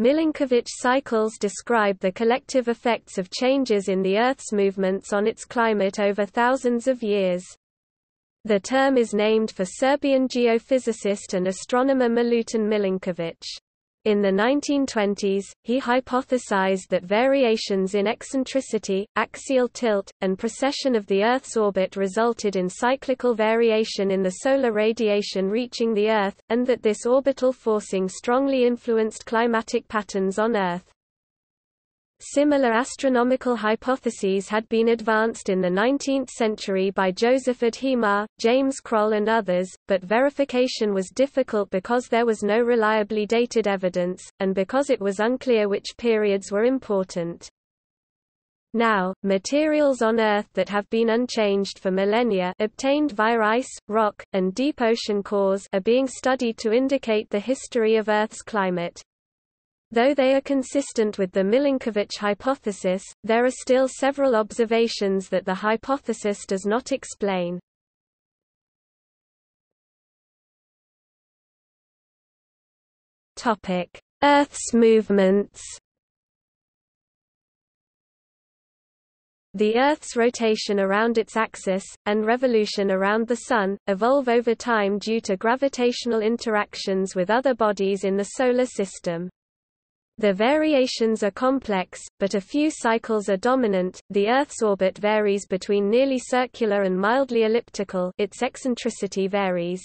Milankovitch cycles describe the collective effects of changes in the Earth's movements on its climate over thousands of years. The term is named for Serbian geophysicist and astronomer Milutin Milankovitch. In the 1920s, he hypothesized that variations in eccentricity, axial tilt, and precession of the Earth's orbit resulted in cyclical variation in the solar radiation reaching the Earth, and that this orbital forcing strongly influenced climatic patterns on Earth. Similar astronomical hypotheses had been advanced in the 19th century by Joseph Adhemar, James Croll and others, but verification was difficult because there was no reliably dated evidence, and because it was unclear which periods were important. Now, materials on Earth that have been unchanged for millennia obtained via ice, rock, and deep ocean cores are being studied to indicate the history of Earth's climate. Though they are consistent with the Milankovitch hypothesis, there are still several observations that the hypothesis does not explain. Earth's movements The Earth's rotation around its axis, and revolution around the Sun, evolve over time due to gravitational interactions with other bodies in the Solar System. The variations are complex, but a few cycles are dominant. The Earth's orbit varies between nearly circular and mildly elliptical, its eccentricity varies.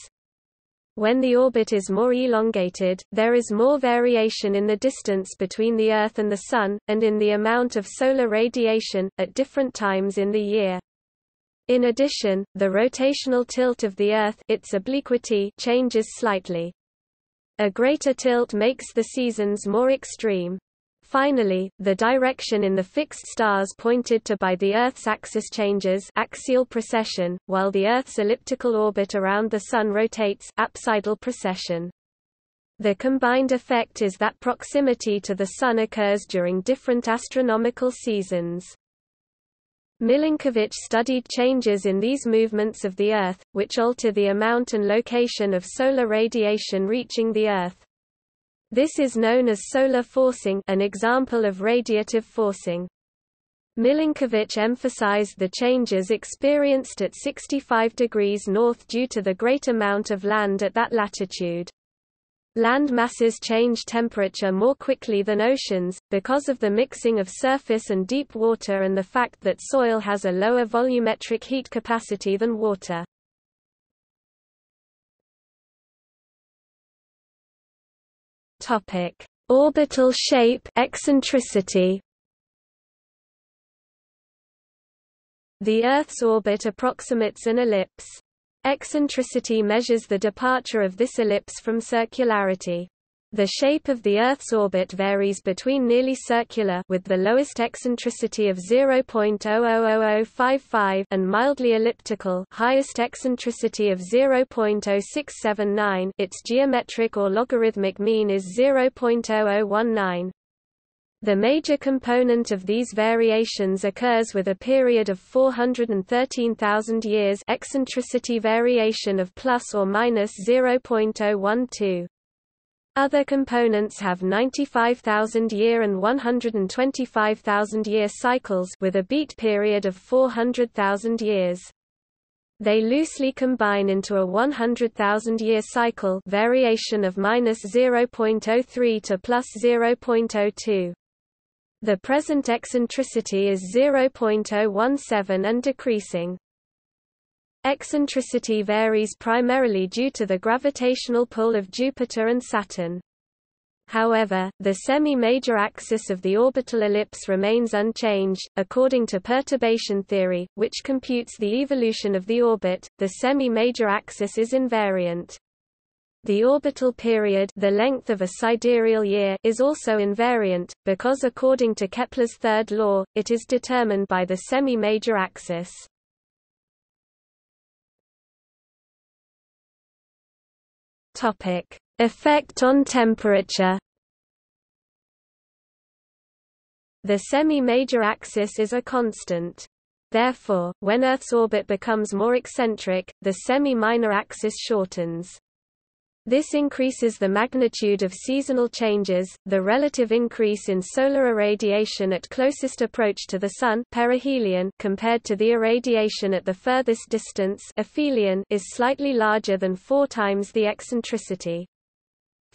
When the orbit is more elongated, there is more variation in the distance between the Earth and the Sun, and in the amount of solar radiation, at different times in the year. In addition, the rotational tilt of the Earth its obliquity changes slightly. A greater tilt makes the seasons more extreme. Finally, the direction in the fixed stars pointed to by the Earth's axis changes axial precession, while the Earth's elliptical orbit around the Sun rotates apsidal precession. The combined effect is that proximity to the Sun occurs during different astronomical seasons. Milankovitch studied changes in these movements of the Earth, which alter the amount and location of solar radiation reaching the Earth. This is known as solar forcing an example of radiative forcing. Milankovitch emphasized the changes experienced at 65 degrees north due to the great amount of land at that latitude. Land masses change temperature more quickly than oceans, because of the mixing of surface and deep water and the fact that soil has a lower volumetric heat capacity than water. Orbital shape eccentricity The Earth's orbit approximates an ellipse. Eccentricity measures the departure of this ellipse from circularity. The shape of the Earth's orbit varies between nearly circular with the lowest eccentricity of 0.000055 and mildly elliptical highest eccentricity of 0.0679 its geometric or logarithmic mean is 0.0019. The major component of these variations occurs with a period of 413,000 years eccentricity variation of plus or minus 0.012. Other components have 95,000 year and 125,000 year cycles with a beat period of 400,000 years. They loosely combine into a 100,000 year cycle variation of minus 0.03 to plus 0.02. The present eccentricity is 0.017 and decreasing. Eccentricity varies primarily due to the gravitational pull of Jupiter and Saturn. However, the semi-major axis of the orbital ellipse remains unchanged. According to perturbation theory, which computes the evolution of the orbit, the semi-major axis is invariant. The orbital period the length of a sidereal year is also invariant, because according to Kepler's third law, it is determined by the semi-major axis. Effect on temperature The semi-major axis is a constant. Therefore, when Earth's orbit becomes more eccentric, the semi-minor axis shortens. This increases the magnitude of seasonal changes, the relative increase in solar irradiation at closest approach to the Sun perihelion compared to the irradiation at the furthest distance aphelion is slightly larger than four times the eccentricity.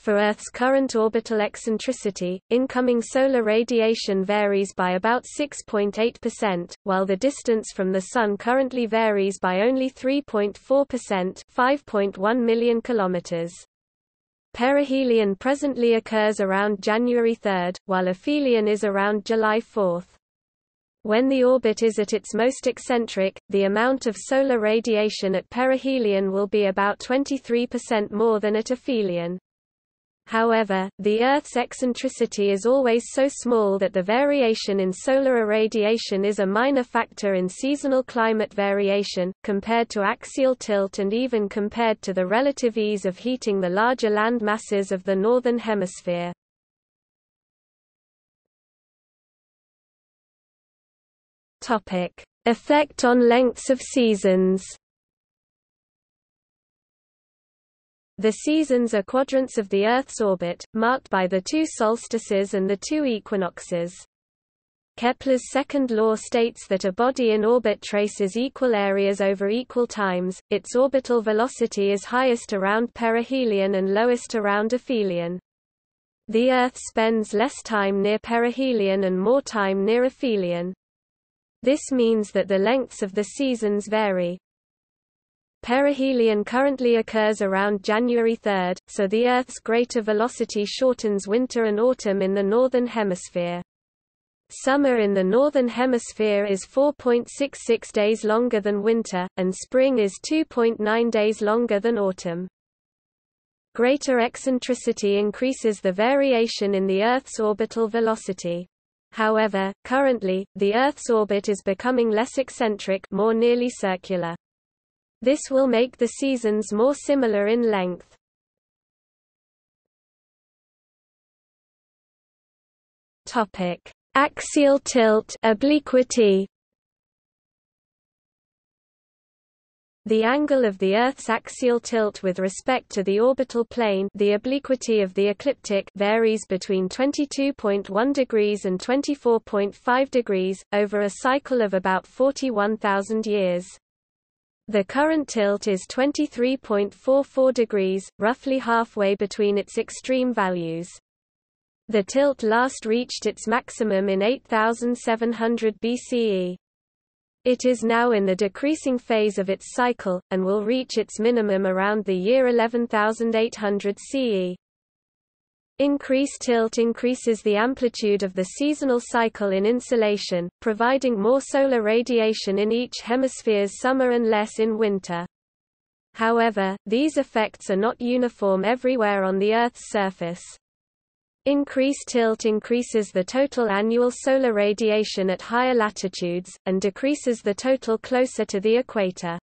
For Earth's current orbital eccentricity, incoming solar radiation varies by about 6.8%, while the distance from the Sun currently varies by only 3.4% 5.1 million kilometers. Perihelion presently occurs around January 3, while aphelion is around July 4. When the orbit is at its most eccentric, the amount of solar radiation at perihelion will be about 23% more than at aphelion. However, the Earth's eccentricity is always so small that the variation in solar irradiation is a minor factor in seasonal climate variation, compared to axial tilt and even compared to the relative ease of heating the larger land masses of the Northern Hemisphere. Effect on lengths of seasons The seasons are quadrants of the Earth's orbit, marked by the two solstices and the two equinoxes. Kepler's second law states that a body in orbit traces equal areas over equal times, its orbital velocity is highest around perihelion and lowest around aphelion. The Earth spends less time near perihelion and more time near aphelion. This means that the lengths of the seasons vary. Perihelion currently occurs around January 3, so the Earth's greater velocity shortens winter and autumn in the Northern Hemisphere. Summer in the Northern Hemisphere is 4.66 days longer than winter, and spring is 2.9 days longer than autumn. Greater eccentricity increases the variation in the Earth's orbital velocity. However, currently, the Earth's orbit is becoming less eccentric more nearly circular. This will make the seasons more similar in length. Topic: Axial tilt, obliquity. The angle of the Earth's axial tilt with respect to the orbital plane the obliquity of the ecliptic varies between 22.1 degrees and 24.5 degrees, over a cycle of about 41,000 years. The current tilt is 23.44 degrees, roughly halfway between its extreme values. The tilt last reached its maximum in 8700 BCE. It is now in the decreasing phase of its cycle, and will reach its minimum around the year 11800 CE. Increased tilt increases the amplitude of the seasonal cycle in insolation, providing more solar radiation in each hemisphere's summer and less in winter. However, these effects are not uniform everywhere on the Earth's surface. Increased tilt increases the total annual solar radiation at higher latitudes, and decreases the total closer to the equator.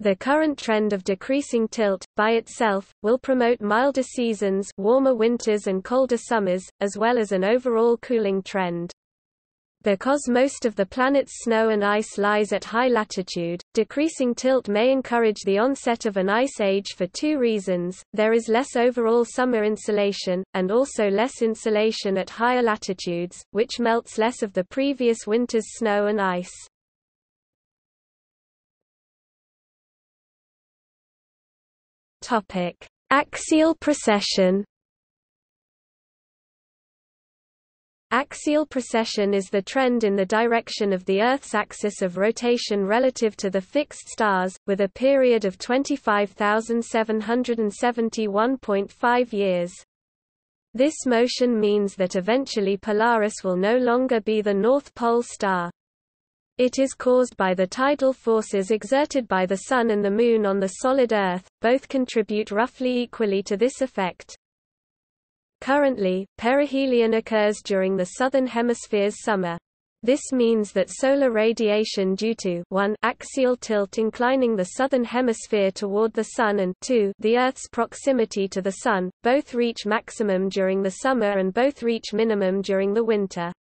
The current trend of decreasing tilt, by itself, will promote milder seasons warmer winters and colder summers, as well as an overall cooling trend. Because most of the planet's snow and ice lies at high latitude, decreasing tilt may encourage the onset of an ice age for two reasons, there is less overall summer insolation, and also less insolation at higher latitudes, which melts less of the previous winter's snow and ice. Topic: Axial precession. Axial precession is the trend in the direction of the Earth's axis of rotation relative to the fixed stars, with a period of 25,771.5 years. This motion means that eventually Polaris will no longer be the North Pole star. It is caused by the tidal forces exerted by the Sun and the Moon on the solid Earth, both contribute roughly equally to this effect. Currently, perihelion occurs during the Southern Hemisphere's summer. This means that solar radiation due to 1 axial tilt inclining the southern hemisphere toward the Sun and 2 the Earth's proximity to the Sun, both reach maximum during the summer and both reach minimum during the winter.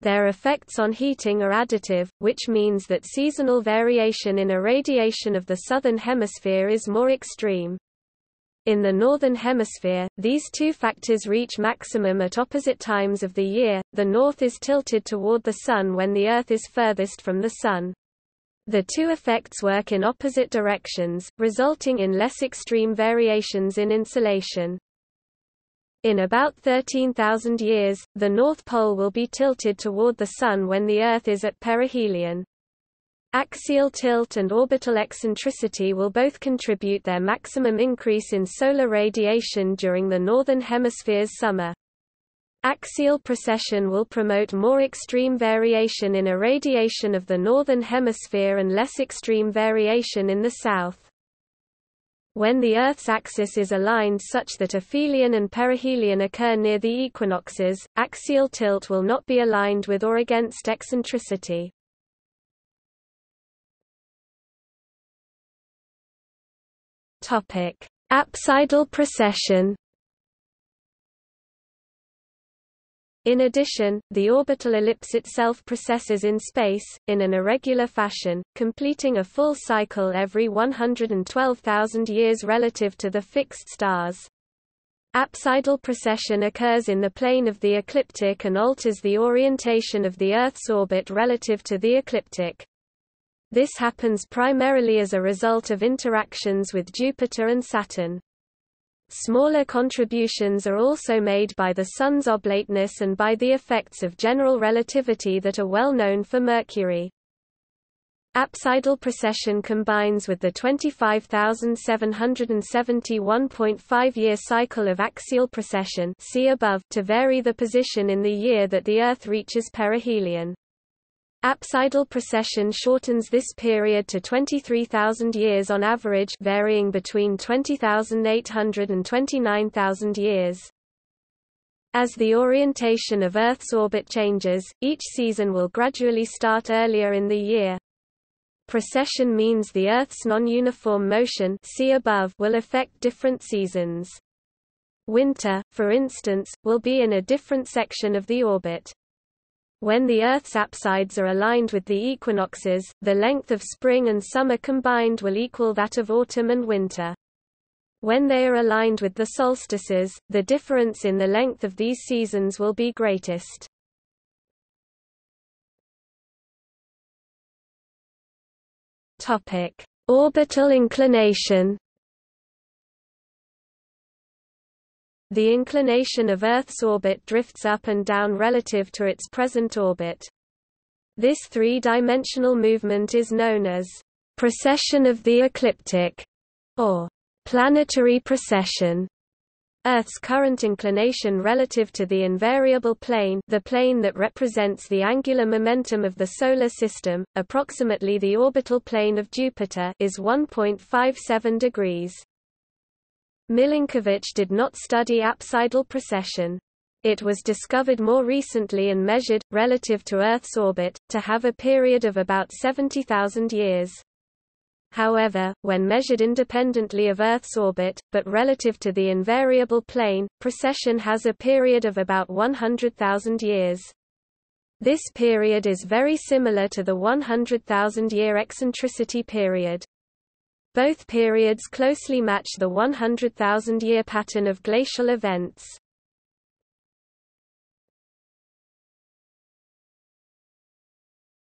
Their effects on heating are additive, which means that seasonal variation in irradiation of the southern hemisphere is more extreme. In the Northern Hemisphere, these two factors reach maximum at opposite times of the year, the North is tilted toward the Sun when the Earth is furthest from the Sun. The two effects work in opposite directions, resulting in less extreme variations in insolation. In about 13,000 years, the North Pole will be tilted toward the Sun when the Earth is at perihelion. Axial tilt and orbital eccentricity will both contribute their maximum increase in solar radiation during the Northern Hemisphere's summer. Axial precession will promote more extreme variation in irradiation of the Northern Hemisphere and less extreme variation in the South. When the Earth's axis is aligned such that aphelion and perihelion occur near the equinoxes, axial tilt will not be aligned with or against eccentricity. Topic: Apsidal precession. In addition, the orbital ellipse itself precesses in space, in an irregular fashion, completing a full cycle every 112,000 years relative to the fixed stars. Apsidal precession occurs in the plane of the ecliptic and alters the orientation of the Earth's orbit relative to the ecliptic. This happens primarily as a result of interactions with Jupiter and Saturn. Smaller contributions are also made by the Sun's oblateness and by the effects of general relativity that are well known for Mercury. Apsidal precession combines with the 25,771.5-year cycle of axial precession see above to vary the position in the year that the Earth reaches perihelion. Apsidal precession shortens this period to 23,000 years on average varying between 20,800 and 29,000 years. As the orientation of Earth's orbit changes, each season will gradually start earlier in the year. Precession means the Earth's non-uniform motion see above will affect different seasons. Winter, for instance, will be in a different section of the orbit. When the Earth's apsides are aligned with the equinoxes, the length of spring and summer combined will equal that of autumn and winter. When they are aligned with the solstices, the difference in the length of these seasons will be greatest. Topic: Orbital inclination The inclination of Earth's orbit drifts up and down relative to its present orbit. This three-dimensional movement is known as precession of the ecliptic, or planetary precession. Earth's current inclination relative to the invariable plane the plane that represents the angular momentum of the Solar System, approximately the orbital plane of Jupiter is 1.57 degrees. Milankovitch did not study apsidal precession. It was discovered more recently and measured, relative to Earth's orbit, to have a period of about 70,000 years. However, when measured independently of Earth's orbit, but relative to the invariable plane, precession has a period of about 100,000 years. This period is very similar to the 100,000-year eccentricity period. Both periods closely match the 100,000-year pattern of glacial events.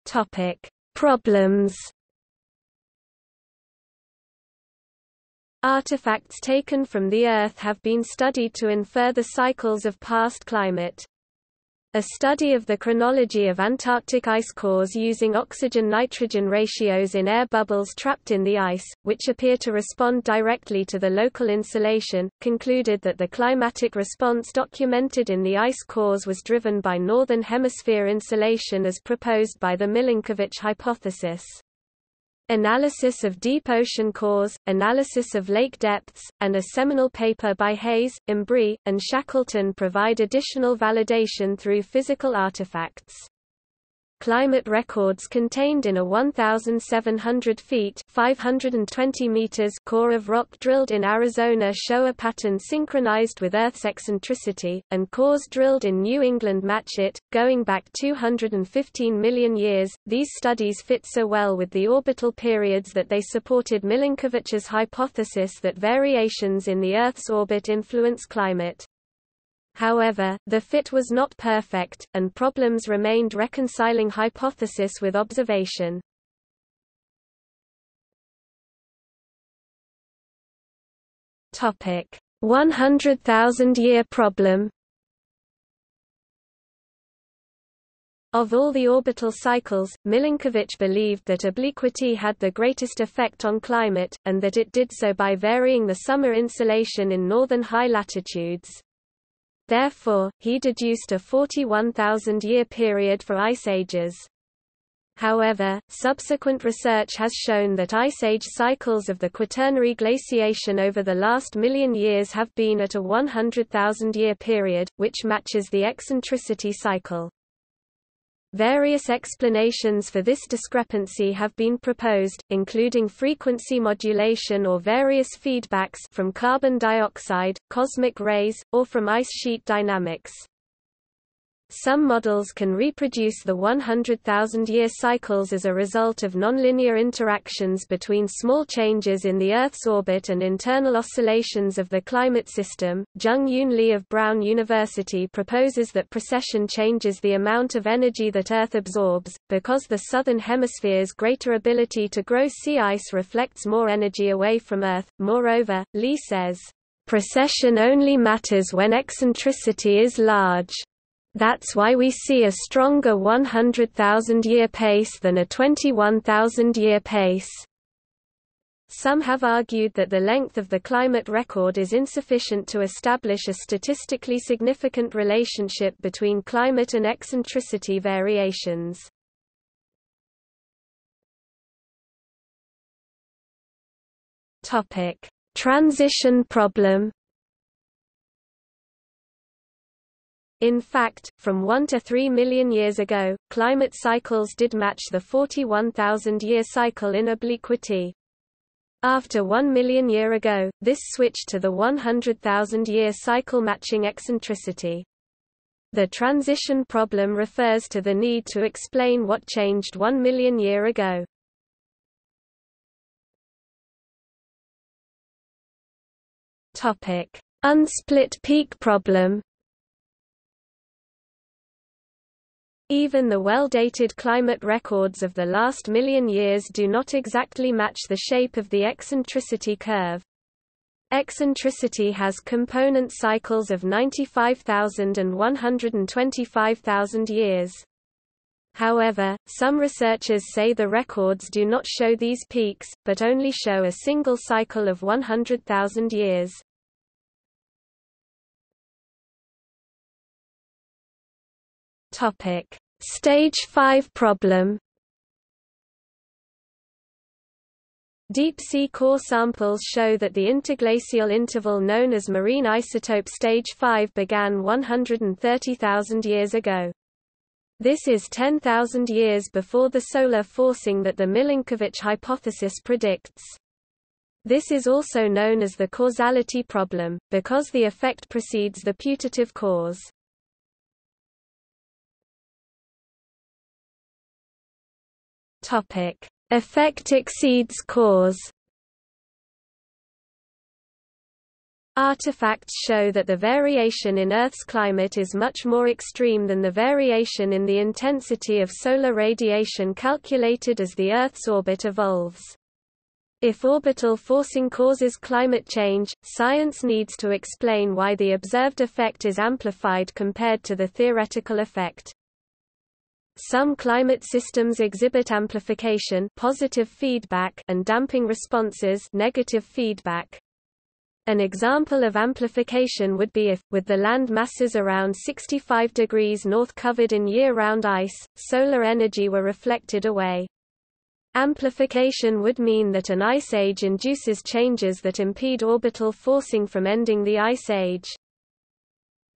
Topic: Problems. Artifacts taken from the Earth have been studied to infer the cycles of past climate. A study of the chronology of Antarctic ice cores using oxygen-nitrogen ratios in air bubbles trapped in the ice, which appear to respond directly to the local insolation, concluded that the climatic response documented in the ice cores was driven by Northern Hemisphere insolation as proposed by the Milankovitch hypothesis. Analysis of deep ocean cores, analysis of lake depths, and a seminal paper by Hays, Imbrie, and Shackleton provide additional validation through physical artifacts. Climate records contained in a 1,700 feet 520 meters core of rock drilled in Arizona show a pattern synchronized with Earth's eccentricity, and cores drilled in New England match it. Going back 215 million years, these studies fit so well with the orbital periods that they supported Milankovitch's hypothesis that variations in the Earth's orbit influence climate. However, the fit was not perfect, and problems remained reconciling hypothesis with observation. Topic: 100,000-year problem. Of all the orbital cycles, Milankovitch believed that obliquity had the greatest effect on climate, and that it did so by varying the summer insolation in northern high latitudes. Therefore, he deduced a 41,000-year period for ice ages. However, subsequent research has shown that ice age cycles of the Quaternary glaciation over the last million years have been at a 100,000-year period, which matches the eccentricity cycle. Various explanations for this discrepancy have been proposed, including frequency modulation or various feedbacks from carbon dioxide, cosmic rays, or from ice sheet dynamics. Some models can reproduce the 100,000-year cycles as a result of nonlinear interactions between small changes in the Earth's orbit and internal oscillations of the climate system. Jung-Eun Lee of Brown University proposes that precession changes the amount of energy that Earth absorbs, because the southern hemisphere's greater ability to grow sea ice reflects more energy away from Earth. Moreover, Lee says, Precession only matters when eccentricity is large. That's why we see a stronger 100,000-year pace than a 21,000-year pace. Some have argued that the length of the climate record is insufficient to establish a statistically significant relationship between climate and eccentricity variations. Transition problem In fact, from 1 to 3 million years ago, climate cycles did match the 41,000-year cycle in obliquity. After 1 million year ago, this switched to the 100,000-year cycle matching eccentricity. The transition problem refers to the need to explain what changed 1 million year ago. Unsplit peak problem. Even the well-dated climate records of the last million years do not exactly match the shape of the eccentricity curve. Eccentricity has component cycles of 95,000 and 125,000 years. However, some researchers say the records do not show these peaks, but only show a single cycle of 100,000 years. Topic: Stage 5 problem. Deep-sea core samples show that the interglacial interval known as marine isotope stage 5 began 130,000 years ago. This is 10,000 years before the solar forcing that the Milankovitch hypothesis predicts. This is also known as the causality problem, because the effect precedes the putative cause. Topic: Effect exceeds cause. Artifacts show that the variation in Earth's climate is much more extreme than the variation in the intensity of solar radiation calculated as the Earth's orbit evolves. If orbital forcing causes climate change, science needs to explain why the observed effect is amplified compared to the theoretical effect. Some climate systems exhibit amplification positive feedback and damping responses negative feedback. An example of amplification would be if, with the land masses around 65 degrees north covered in year-round ice, solar energy were reflected away. Amplification would mean that an ice age induces changes that impede orbital forcing from ending the ice age.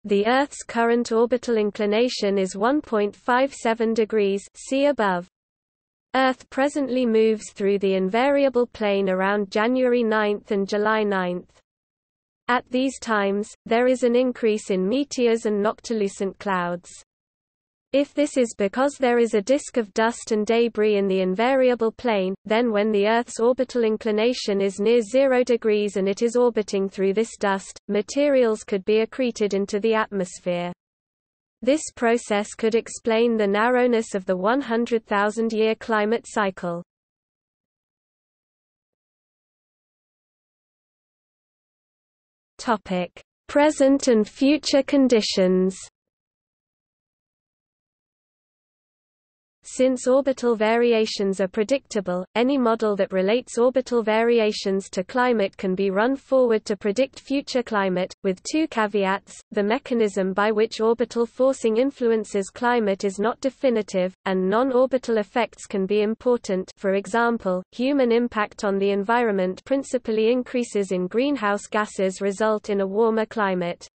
The Earth's current orbital inclination is 1.57 degrees see above. Earth presently moves through the invariable plane around January 9 and July 9. At these times, there is an increase in meteors and noctilucent clouds. If this is because there is a disk of dust and debris in the invariable plane, then when the Earth's orbital inclination is near 0 degrees and it is orbiting through this dust, materials could be accreted into the atmosphere. This process could explain the narrowness of the 100,000-year climate cycle. Present and future conditions Since orbital variations are predictable, any model that relates orbital variations to climate can be run forward to predict future climate, with two caveats, the mechanism by which orbital forcing influences climate is not definitive, and non-orbital effects can be important for example, human impact on the environment principally increases in greenhouse gases result in a warmer climate.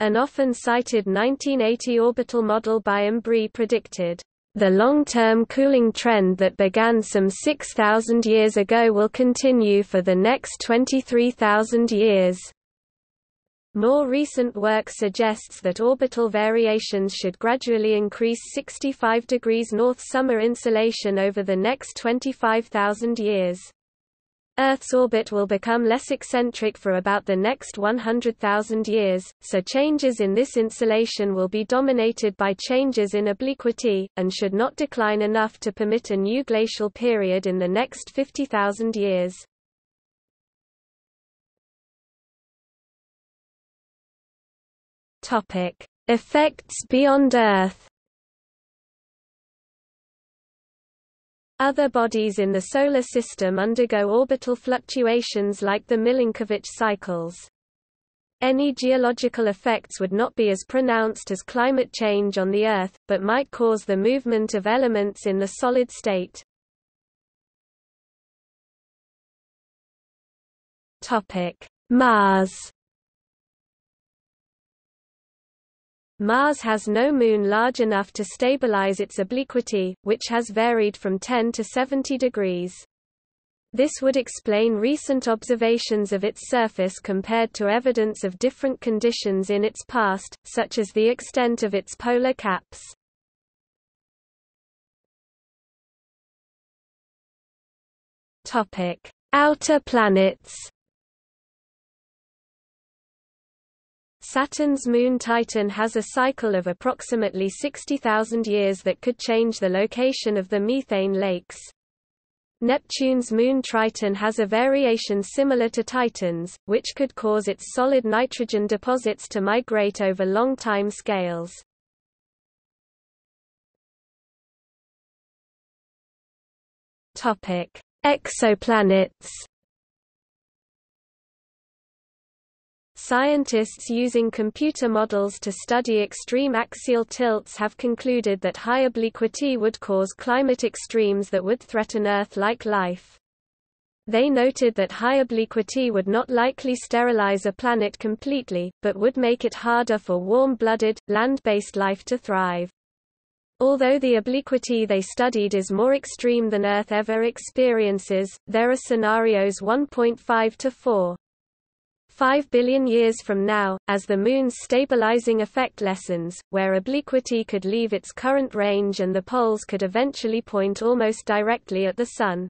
An often cited 1980 orbital model by Imbrie predicted the long-term cooling trend that began some 6,000 years ago will continue for the next 23,000 years. More recent work suggests that orbital variations should gradually increase 65 degrees north summer insolation over the next 25,000 years. Earth's orbit will become less eccentric for about the next 100,000 years, so changes in this insolation will be dominated by changes in obliquity, and should not decline enough to permit a new glacial period in the next 50,000 years. Effects beyond Earth Other bodies in the Solar System undergo orbital fluctuations like the Milankovitch cycles. Any geological effects would not be as pronounced as climate change on the Earth, but might cause the movement of elements in the solid state. Mars Mars has no moon large enough to stabilize its obliquity, which has varied from 10 to 70 degrees. This would explain recent observations of its surface compared to evidence of different conditions in its past, such as the extent of its polar caps. Outer planets Saturn's moon Titan has a cycle of approximately 60,000 years that could change the location of the methane lakes. Neptune's moon Triton has a variation similar to Titan's, which could cause its solid nitrogen deposits to migrate over long time scales. Exoplanets Scientists using computer models to study extreme axial tilts have concluded that high obliquity would cause climate extremes that would threaten Earth-like life. They noted that high obliquity would not likely sterilize a planet completely, but would make it harder for warm-blooded, land-based life to thrive. Although the obliquity they studied is more extreme than Earth ever experiences, there are scenarios 1.5 to 4. 5 billion years from now, as the Moon's stabilizing effect lessens, where obliquity could leave its current range and the poles could eventually point almost directly at the Sun.